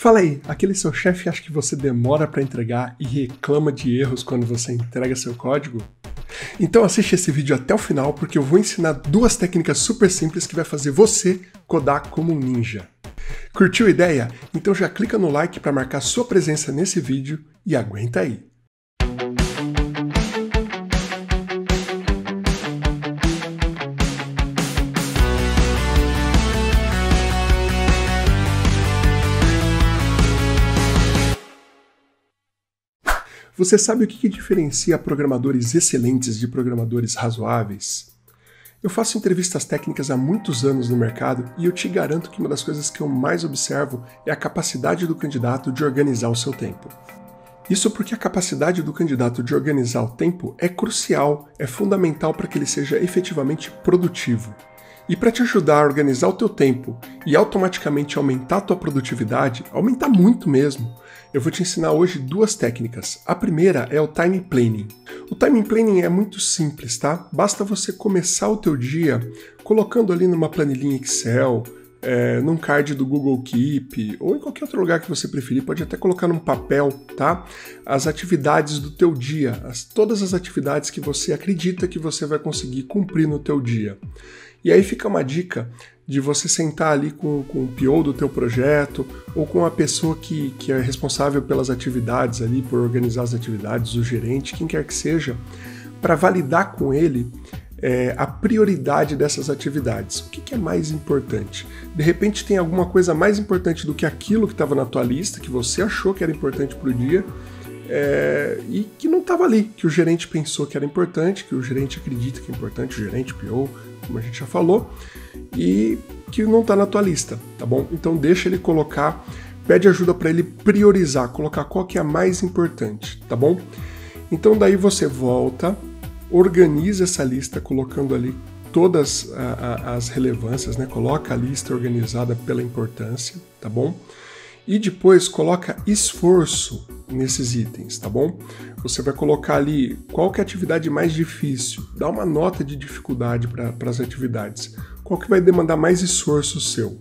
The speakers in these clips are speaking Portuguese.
Fala aí, aquele seu chefe acha que você demora para entregar e reclama de erros quando você entrega seu código? Então assiste esse vídeo até o final porque eu vou ensinar duas técnicas super simples que vai fazer você codar como um ninja. Curtiu a ideia? Então já clica no like para marcar sua presença nesse vídeo e aguenta aí. Você sabe o que, que diferencia programadores excelentes de programadores razoáveis? Eu faço entrevistas técnicas há muitos anos no mercado e eu te garanto que uma das coisas que eu mais observo é a capacidade do candidato de organizar o seu tempo. Isso porque a capacidade do candidato de organizar o tempo é crucial, é fundamental para que ele seja efetivamente produtivo. E para te ajudar a organizar o teu tempo e automaticamente aumentar a tua produtividade, aumentar muito mesmo, eu vou te ensinar hoje duas técnicas. A primeira é o time planning. O time planning é muito simples, tá? Basta você começar o teu dia colocando ali numa planilhinha Excel, é, num card do Google Keep ou em qualquer outro lugar que você preferir, pode até colocar num papel, tá? As atividades do teu dia, as, todas as atividades que você acredita que você vai conseguir cumprir no teu dia. E aí fica uma dica de você sentar ali com, com o PO do teu projeto ou com a pessoa que, que é responsável pelas atividades ali, por organizar as atividades, o gerente, quem quer que seja, para validar com ele é, a prioridade dessas atividades. O que, que, é mais importante? De repente tem alguma coisa mais importante do que aquilo que estava na tua lista, que você achou que era importante para o dia, é, e que não estava ali, que o gerente pensou que era importante, que o gerente acredita que é importante, o gerente, PO, como a gente já falou, e que não está na tua lista, tá bom? Então deixa ele colocar, pede ajuda para ele priorizar, colocar qual que é a mais importante, tá bom? Então daí você volta, organiza essa lista colocando ali todas a, a, as relevâncias, né? Coloca a lista organizada pela importância, tá bom? E depois coloca esforço nesses itens, tá bom? Você vai colocar ali qual que é a atividade mais difícil, dá uma nota de dificuldade para as atividades, qual que vai demandar mais esforço seu.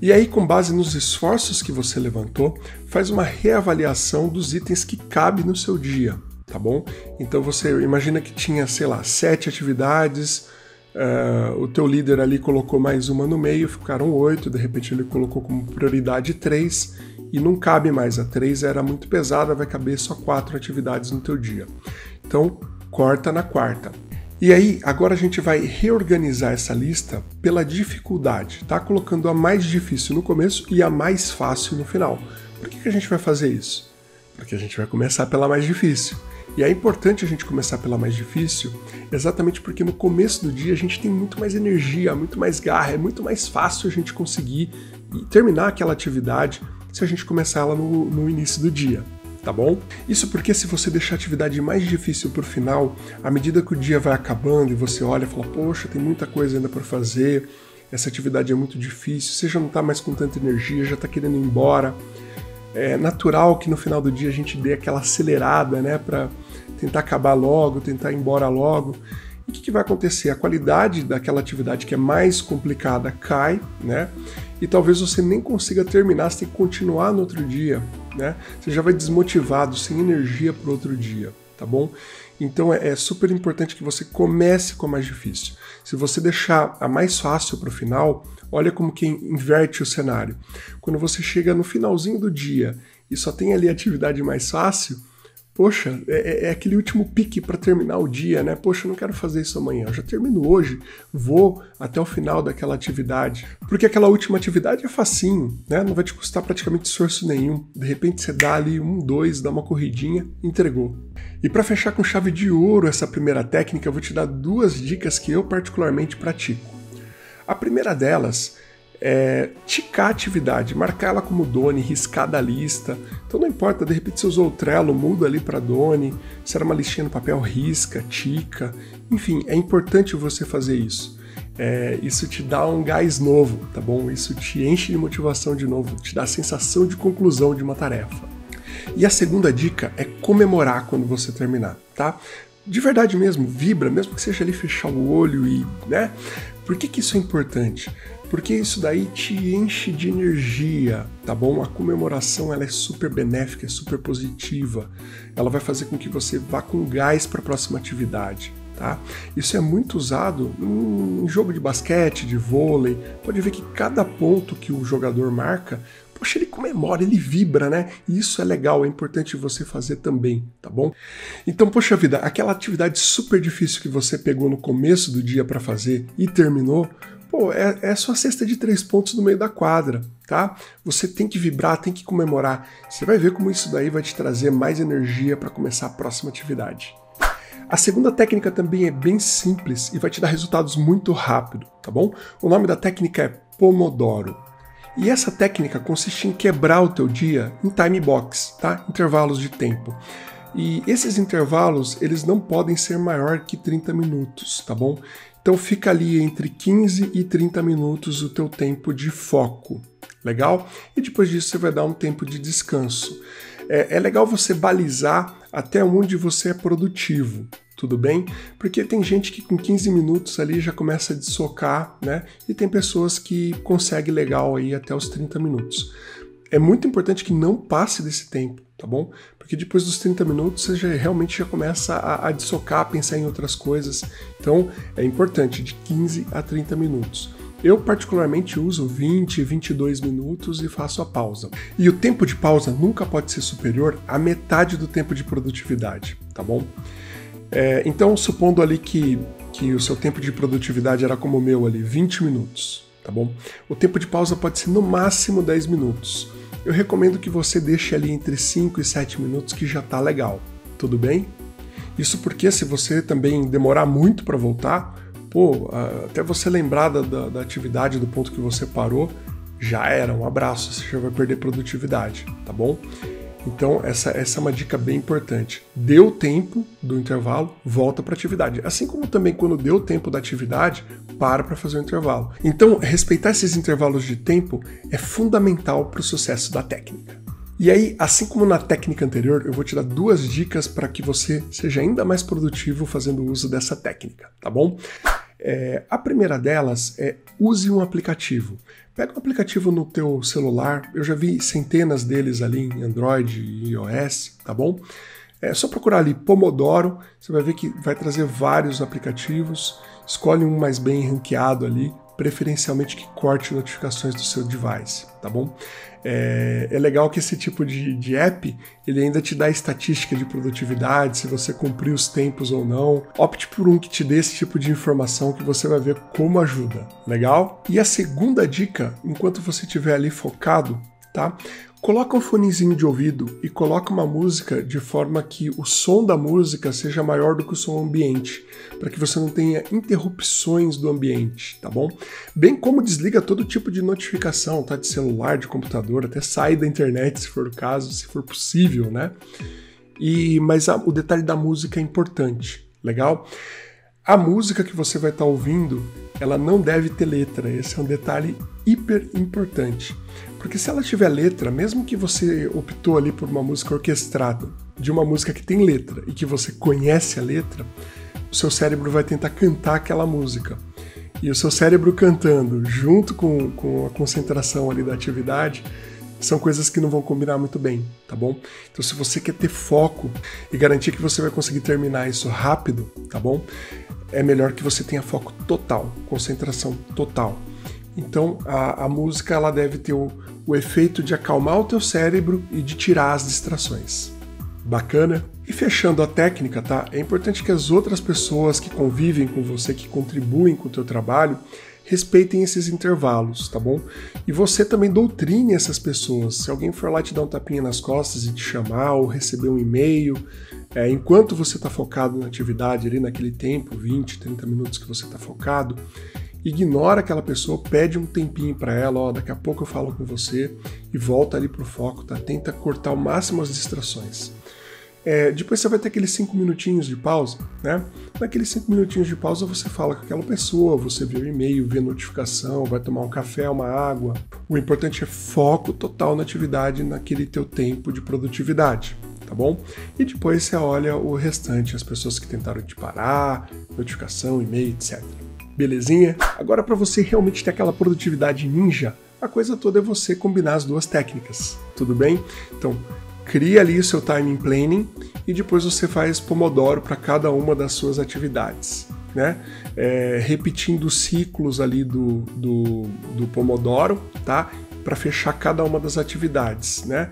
E aí, com base nos esforços que você levantou, faz uma reavaliação dos itens que cabe no seu dia, tá bom? Então você imagina que tinha, sei lá, sete atividades, uh, o teu líder ali colocou mais uma no meio, ficaram oito, de repente ele colocou como prioridade três, e não cabe mais. A 3 era muito pesada, vai caber só quatro atividades no teu dia. Então, corta na quarta. E aí, agora a gente vai reorganizar essa lista pela dificuldade, tá? Colocando a mais difícil no começo e a mais fácil no final. Por que, que a gente vai fazer isso? Porque a gente vai começar pela mais difícil. E é importante a gente começar pela mais difícil, exatamente porque no começo do dia a gente tem muito mais energia, muito mais garra, é muito mais fácil a gente conseguir terminar aquela atividade se a gente começar ela no, no início do dia tá bom? Isso porque se você deixar a atividade mais difícil para o final, à medida que o dia vai acabando e você olha e fala, poxa, tem muita coisa ainda para fazer, essa atividade é muito difícil, você já não está mais com tanta energia, já está querendo ir embora. É natural que no final do dia a gente dê aquela acelerada, né, para tentar acabar logo, tentar ir embora logo. E o que, que vai acontecer? A qualidade daquela atividade que é mais complicada cai, né? e talvez você nem consiga terminar, você tem que continuar no outro dia, né? Você já vai desmotivado, sem energia para outro dia, tá bom? Então é, é, super importante que você comece com a mais difícil. Se você deixar a mais fácil para o final, olha como que inverte o cenário. Quando você chega no finalzinho do dia e só tem ali a atividade mais fácil, Poxa, é, é, é aquele último pique para terminar o dia, né? Poxa, não quero fazer isso amanhã, eu já termino hoje, vou até o final daquela atividade. Porque aquela última atividade é facinho, né? Não vai te custar praticamente esforço nenhum. De repente você dá ali um, dois, dá uma corridinha, entregou. E para fechar com chave de ouro essa primeira técnica, eu vou te dar duas dicas que eu particularmente pratico. A primeira delas é, ticar a atividade, marcar ela como Doni, riscar da lista. Então não importa, de repente você usou o Trello, muda ali para Doni, se era uma listinha no papel, risca, tica. Enfim, é importante você fazer isso. É, isso te dá um gás novo, tá bom? Isso te enche de motivação de novo, te dá a sensação de conclusão de uma tarefa. E a segunda dica é comemorar quando você terminar, tá? De verdade mesmo, vibra, mesmo que seja ali fechar o olho e, né? Por que, que isso é importante? porque isso daí te enche de energia, tá bom? A comemoração ela é super benéfica, é super positiva. Ela vai fazer com que você vá com gás para a próxima atividade. Tá? Isso é muito usado em jogo de basquete, de vôlei. Pode ver que cada ponto que o jogador marca, poxa, ele comemora, ele vibra, né? E isso é legal, é importante você fazer também, tá bom? Então, poxa vida, aquela atividade super difícil que você pegou no começo do dia para fazer e terminou, pô, é, é só a cesta de três pontos no meio da quadra, tá? Você tem que vibrar, tem que comemorar. Você vai ver como isso daí vai te trazer mais energia para começar a próxima atividade. A segunda técnica também é bem simples e vai te dar resultados muito rápido, tá bom? O nome da técnica é Pomodoro. E essa técnica consiste em quebrar o teu dia em time box, tá? Intervalos de tempo. E esses intervalos, eles não podem ser maior que 30 minutos, tá bom? Então fica ali entre 15 e 30 minutos o teu tempo de foco, legal? E depois disso você vai dar um tempo de descanso. É, é legal você balizar até onde você é produtivo, tudo bem? Porque tem gente que com 15 minutos ali já começa a dessocar, né? E tem pessoas que conseguem legal aí até os 30 minutos. É muito importante que não passe desse tempo, tá bom? Porque depois dos 30 minutos você já, realmente já começa a, a a pensar em outras coisas. Então é importante de 15 a 30 minutos. Eu particularmente uso 20, 22 minutos e faço a pausa. E o tempo de pausa nunca pode ser superior à metade do tempo de produtividade, tá bom? É, então, supondo ali que, que o seu tempo de produtividade era como o meu ali, 20 minutos, tá bom? O tempo de pausa pode ser no máximo 10 minutos. Eu recomendo que você deixe ali entre 5 e 7 minutos, que já tá legal, tudo bem? Isso porque se você também demorar muito para voltar, pô, até você lembrar da, da, da atividade do ponto que você parou, já era, um abraço, você já vai perder produtividade, tá bom? Então, essa, essa é uma dica bem importante. Deu tempo do intervalo, volta para a atividade. Assim como também quando deu tempo da atividade, para para fazer o intervalo. Então, respeitar esses intervalos de tempo é fundamental para o sucesso da técnica. E aí, assim como na técnica anterior, eu vou te dar duas dicas para que você seja ainda mais produtivo fazendo uso dessa técnica, tá bom? É, a primeira delas é use um aplicativo. Pega um aplicativo no teu celular, eu já vi centenas deles ali em Android e iOS, tá bom? É só procurar ali Pomodoro, você vai ver que vai trazer vários aplicativos. Escolhe um mais bem ranqueado ali, preferencialmente que corte notificações do seu device, tá bom? É, é legal que esse tipo de, de, app ele ainda te dá estatística de produtividade, se você cumpriu os tempos ou não. Opte por um que te dê esse tipo de informação que você vai ver como ajuda. Legal? E a segunda dica, enquanto você estiver ali focado, tá? Coloca um fonezinho de ouvido e coloca uma música de forma que o som da música seja maior do que o som ambiente, para que você não tenha interrupções do ambiente, tá bom? Bem como desliga todo tipo de notificação, tá? De celular, de computador, até sai da internet se for o caso, se for possível, né? E mas a, o detalhe da música é importante, legal? A música que você vai estar tá ouvindo, ela não deve ter letra. Esse é um detalhe hiper importante. Porque se ela tiver letra, mesmo que você optou ali por uma música orquestrada, de uma música que tem letra e que você conhece a letra, o seu cérebro vai tentar cantar aquela música. E o seu cérebro cantando junto com, com a concentração ali da atividade são coisas que não vão combinar muito bem, tá bom? Então, se você quer ter foco e garantir que você vai conseguir terminar isso rápido, tá bom? É melhor que você tenha foco total, concentração total. Então, a, a música ela deve ter o, o efeito de acalmar o teu cérebro e de tirar as distrações. Bacana? E fechando a técnica, tá? É importante que as outras pessoas que convivem com você, que contribuem com o teu trabalho, respeitem esses intervalos, tá bom? E você também doutrine essas pessoas. Se alguém for lá te dar um tapinha nas costas e te chamar ou receber um e-mail, é, enquanto você está focado na atividade ali naquele tempo, 20, 30 minutos que você está focado, ignora aquela pessoa, pede um tempinho para ela, ó, daqui a pouco eu falo com você e volta ali pro foco, tá? Tenta cortar ao máximo as distrações. É, depois você vai ter aqueles 5 minutinhos de pausa, né? Naqueles 5 minutinhos de pausa você fala com aquela pessoa, você vê o e-mail, vê a notificação, vai tomar um café, uma água. O importante é foco total na atividade, naquele teu tempo de produtividade, tá bom? E depois você olha o restante, as pessoas que tentaram te parar, notificação, e-mail, etc. Belezinha? Agora, para você realmente ter aquela produtividade ninja, a coisa toda é você combinar as duas técnicas, tudo bem? Então, cria ali o seu timing planning e depois você faz Pomodoro para cada uma das suas atividades. Né? É, repetindo ciclos ali do, do, do Pomodoro, tá? Para fechar cada uma das atividades, né?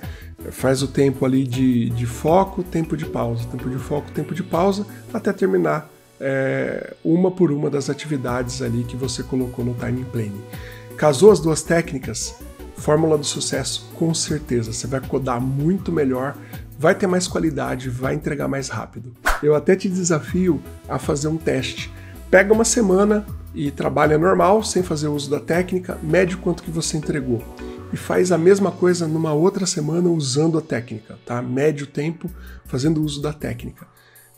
Faz o tempo ali de, de foco, tempo de pausa, tempo de foco, tempo de pausa, até terminar é, uma por uma das atividades ali que você colocou no time planning. Casou as duas técnicas, fórmula do sucesso com certeza. Você vai codar muito melhor, vai ter mais qualidade, vai entregar mais rápido. Eu até te desafio a fazer um teste. Pega uma semana e trabalha normal, sem fazer uso da técnica, mede o quanto que você entregou e faz a mesma coisa numa outra semana usando a técnica, tá? Mede o tempo fazendo uso da técnica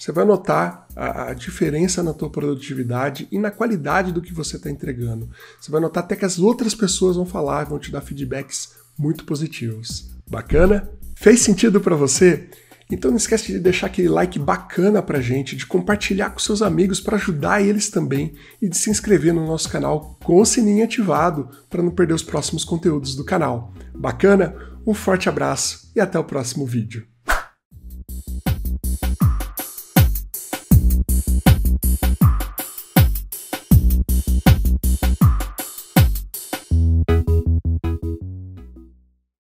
você vai notar a, a, diferença na tua produtividade e na qualidade do que você está entregando. Você vai notar até que as outras pessoas vão falar, vão te dar feedbacks muito positivos. Bacana? Fez sentido para você? Então não esquece de deixar aquele like bacana pra gente, de compartilhar com seus amigos para ajudar eles também e de se inscrever no nosso canal com o sininho ativado para não perder os próximos conteúdos do canal. Bacana? Um forte abraço e até o próximo vídeo.